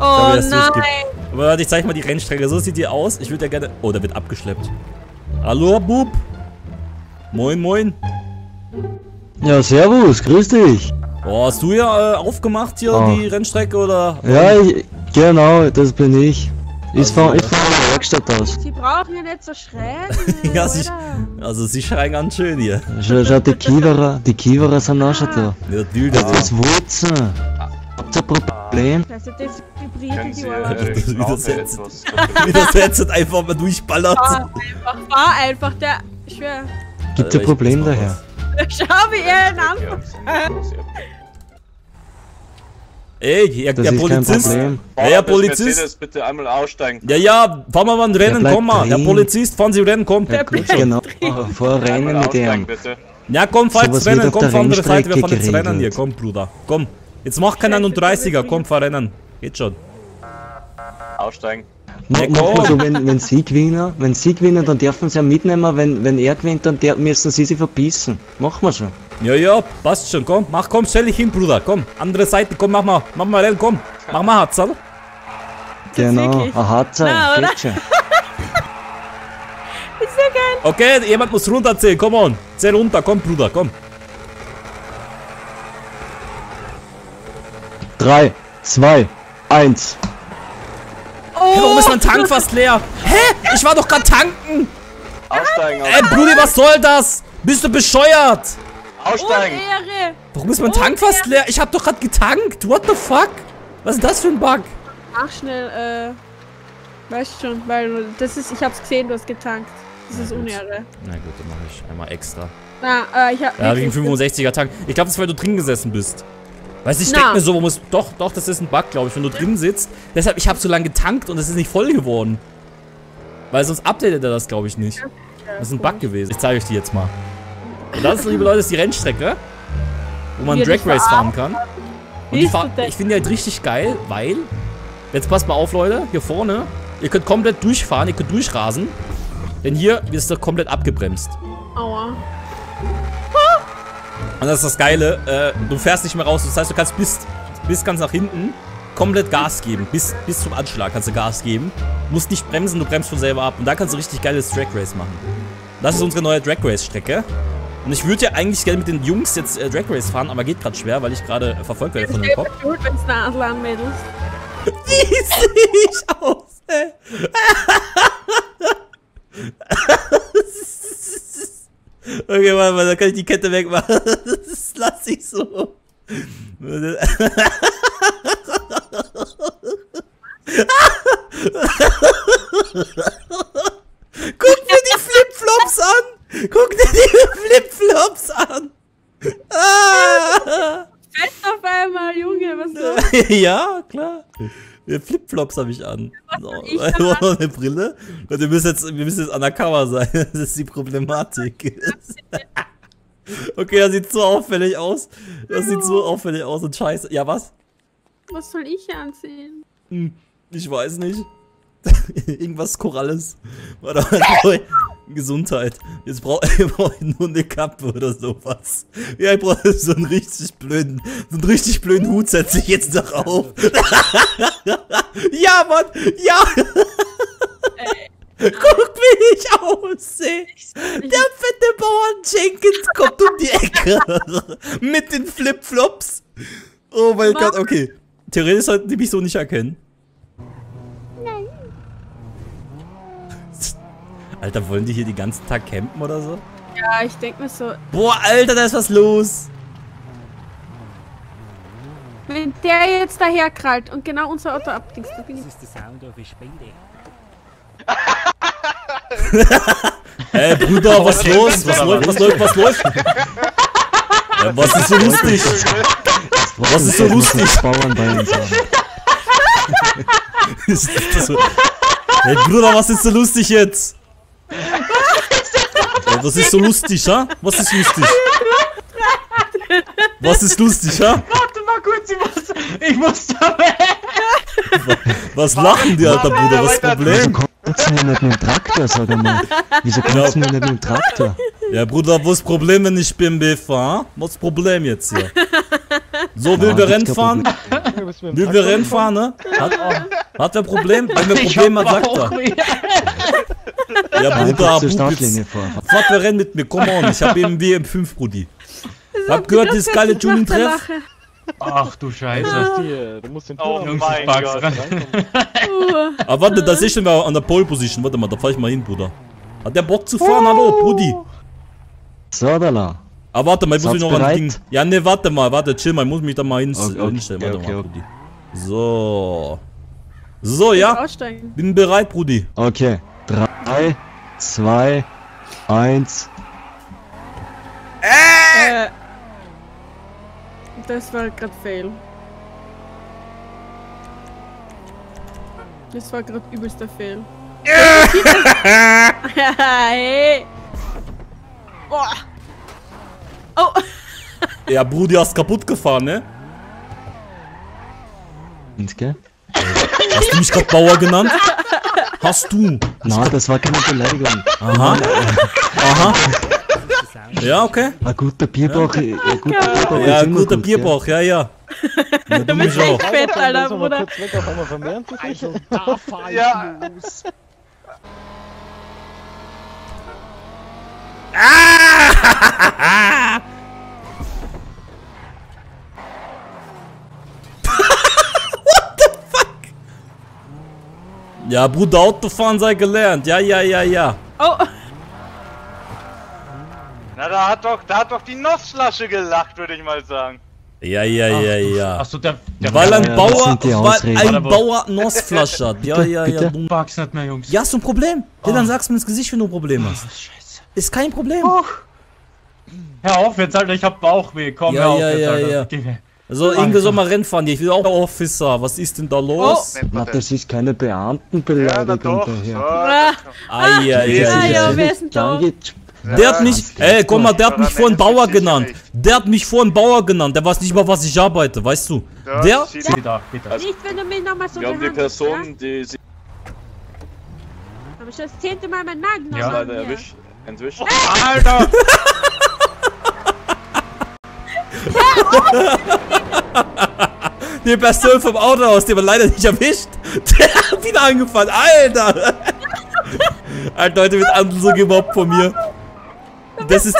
Oh nein. Aber warte, ich zeig mal die Rennstrecke. So sieht die aus. Ich würde ja gerne... Oh, der wird abgeschleppt. Hallo, Bub. Moin, moin. Ja, servus, grüß dich. Oh, hast du ja äh, aufgemacht hier oh. die Rennstrecke oder? Ja, ich, genau, das bin ich. Ich also, fahre fahr in der Werkstatt aus. Sie brauchen ja nicht so schreien. ja, sie, also sie schreien ganz schön hier. Schau, schau die Kiewerer, die Kiewerer sind auch schon da. Ja, natürlich. Das ist Wurzeln. Habt ihr ein Problem? Das Ohren. Wie das Headset einfach mal durchballert. Fahr einfach, fahr einfach, der... Ich schwör. Gibt ein Problem daher. Schau, wie er ihn anfasst. Ey, ja, der Polizist. Ja, ja, Polizist. bitte einmal aussteigen. Ja, ja, fahren wir mal ein Rennen, komm mal. Herr Polizist, fahren Sie Rennen, komm. Ja, gut, genau, vor Rennen mit dem. Ja, komm, fahr jetzt Rennen, komm, von der Seite, wir fahren jetzt Rennen hier, komm, Bruder, komm. Jetzt mach keinen 31er, komm, fahr Rennen. Geht schon. Aussteigen. Mach, mach mal so, wenn, wenn sie gewinnen, wenn sie gewinnen, dann dürfen sie ja mitnehmen, wenn, wenn er gewinnt, dann müssen sie sich verbissen. Machen wir schon. Ja, ja, passt schon, komm, mach, komm, stell dich hin, Bruder, komm, andere Seite, komm, mach mal, mach mal rein, komm, mach mal Hatzal. Genau, ein Hatzal, geht schon. ist ja geil. Okay, jemand muss runterzählen, komm on, zähl runter, komm, Bruder, komm. 3, 2, 1. Oh. Hey, warum ist mein Tank fast leer? Hä? Ich war doch gerade tanken. Aussteigen, aussteigen. Ey, Brudi, was soll das? Bist du bescheuert? Aussteigen. Unehre. Warum ist mein Tank fast leer? Ich hab doch gerade getankt. What the fuck? Was ist das für ein Bug? Ach, schnell, äh... Weißt schon, weil das ist... Ich hab's gesehen, du hast getankt. Das Na ist gut. Unehre. Na gut, dann mache ich einmal extra. Na, äh, ich hab... Ja, wegen 65er Tank. Ich glaube, das ist, weil du drin gesessen bist. Weißt du, ich denke mir so, man muss. Doch, doch, das ist ein Bug, glaube ich, wenn du drin sitzt. Deshalb, ich habe so lange getankt und es ist nicht voll geworden. Weil sonst updatet er das, glaube ich, nicht. Das ist ein Bug gewesen. Ich zeige euch die jetzt mal. Und das, liebe Leute, ist die Rennstrecke. Wo man Drag Race fahren kann. Und die fahr ich finde die halt richtig geil, weil. Jetzt passt mal auf, Leute. Hier vorne. Ihr könnt komplett durchfahren, ihr könnt durchrasen. Denn hier ist er komplett abgebremst. Aua. Und das ist das Geile, äh, du fährst nicht mehr raus. Das heißt, du kannst bis, bis ganz nach hinten komplett Gas geben. Bis, bis zum Anschlag kannst du Gas geben. Du musst nicht bremsen, du bremst von selber ab. Und da kannst du richtig geiles Drag Race machen. Das ist unsere neue Drag Race Strecke. Und ich würde ja eigentlich gerne mit den Jungs jetzt äh, Drag Race fahren, aber geht gerade schwer, weil ich gerade äh, verfolgt werde von dem Kopf. Wie sehe ich aus, ey? Okay, warte mal, da kann ich die Kette wegmachen. Das lasse ich so. Guck dir die Flipflops an! Guck dir die Flipflops an! Ah! Fett auf einmal, Junge, was los? ja, klar. Flipflops habe ich an. So, ich noch eine Brille. Und wir müssen, jetzt, wir müssen jetzt undercover sein. Das ist die Problematik. okay, das sieht so auffällig aus. Das sieht so auffällig aus und scheiße. Ja, was? Was soll ich anziehen? Hm, ich weiß nicht. Irgendwas Koralles. Warte, Gesundheit. Jetzt brauche brauch ich nur eine Kappe oder sowas. Ja, ich brauche so einen richtig blöden, so einen richtig blöden Hut setze ich jetzt noch auf. ja, Mann, ja. Guck, wie ich aussehe. Der fette Bauern Jenkins kommt um die Ecke. Mit den Flipflops. Oh mein Gott, okay. Theoretisch sollten die mich so nicht erkennen. Alter, wollen die hier den ganzen Tag campen oder so? Ja, ich denke mir so. Boah, Alter, da ist was los. Wenn der jetzt daher krallt und genau unser Auto abdingst, dann bin ich... Das ist der Sound of a Ey, Bruder, was los? Was läuft, was läuft, was läuft? Ja, was ist so lustig? Was ist so lustig? Hey, Bruder, was ist so lustig jetzt? Ja, was ist so lustig, ha? Was ist lustig? Was ist lustig, ha? Warte mal kurz, ich muss, ich muss da weg. Was lachen die, alter Bruder? Was ist das Problem? Wieso kommst du nicht mit dem Traktor, sag mal? Wieso kommst du nicht mit dem Traktor? Ja, Bruder, wo ist das Problem, wenn ich BMW fahre? Was ist das Problem jetzt hier? So will wir Rennen fahren? Will wir Rennen fahren, ne? Hat, hat wer Problem? Wenn wir Ich Probleme hab hat, sagt er. Ja, Bruder, vor. Fahrt wer rennt mit mir, come on. Ich hab eben WM5, Brudi. Hab gehört, dieses geile Tuning-Treff? Ach du Scheiße. Du musst den Oh Turm mein machen, Gott. Aber warte, da ist schon mal an der Pole Position. Warte mal, da fahr ich mal hin, Bruder. Hat der Bock zu fahren? Hallo, Brudi. So, da la. Ah, warte mal, ich muss mich noch an bereit? Ding. Ja, ne, warte mal, warte, chill mal, ich muss mich da mal ins, Okay, okay, hinstellen. Warte okay, mal, okay. Brudi. So. So, ja. Aussteigen. Bin bereit, Brudi. Okay. 3, 2, 1. Äh. Das war grad fail. Das war grad übelster Fail. hey. Boah. Oh. Ja, Brudi, hast kaputt gefahren, ne? Und, gell? Hast du mich gerade Bauer genannt? Hast du? Na, das war keine Beleidigung. Aha. Aha. Ja, okay. Ein guter Bierbauch, ein guter Bierbauch Ja, immer guter gut, Bierbauch, ja, ja. ja du bist echt fett, Alter, aber Bruder. nicht. Da fahr ich ja. los. Ja, Bruder, Autofahren sei gelernt. Ja, ja, ja, ja. Oh. Na, da hat doch, da hat doch die Nussflasche gelacht, würde ich mal sagen. Ja, ja, ja, ja. Achso, der, der Weil ein Ja, Bauer, weil ein Bauer Nussflasche hat. Ja, ja, ja. bitte? Du, Wachs nicht mehr, Jungs. ja, hast du ein Problem? Ja, dann sag's mir ins Gesicht, wenn du ein Problem hast. Scheiße. Ist kein Problem. Hör auf jetzt, Alter, ich hab Bauchweh. Komm, Ja, hör auf ja, jetzt, ja, Alter. ja. Geh weg. So, irgendwie soll mal Rennen fahren. Ich will auch Officer. Was ist denn da los? Nennt Na, man das ist keine Ja, Beamtenbeleidigung daher. Ah, Ai, ai, Ah, ai, ja, ja, wer ist denn da? Der hat mich, ey, guck mal, der hat mich vorhin Bauer genannt. Der hat mich vorhin Bauer genannt. Der weiß nicht mal, was ich arbeite, weißt du? Ja, Der? da. Nicht, wenn du mich nochmal so Wir haben die Person, die sie Ja? Hab ich das zehnte Mal meinen Magen Ja. leider erwischt, entwischt. Alter! Die Person vom Auto aus, den man leider nicht erwischt. Der hat wieder angefangen. Alter! Alter, heute wird Andel so gemobbt von mir. Das ist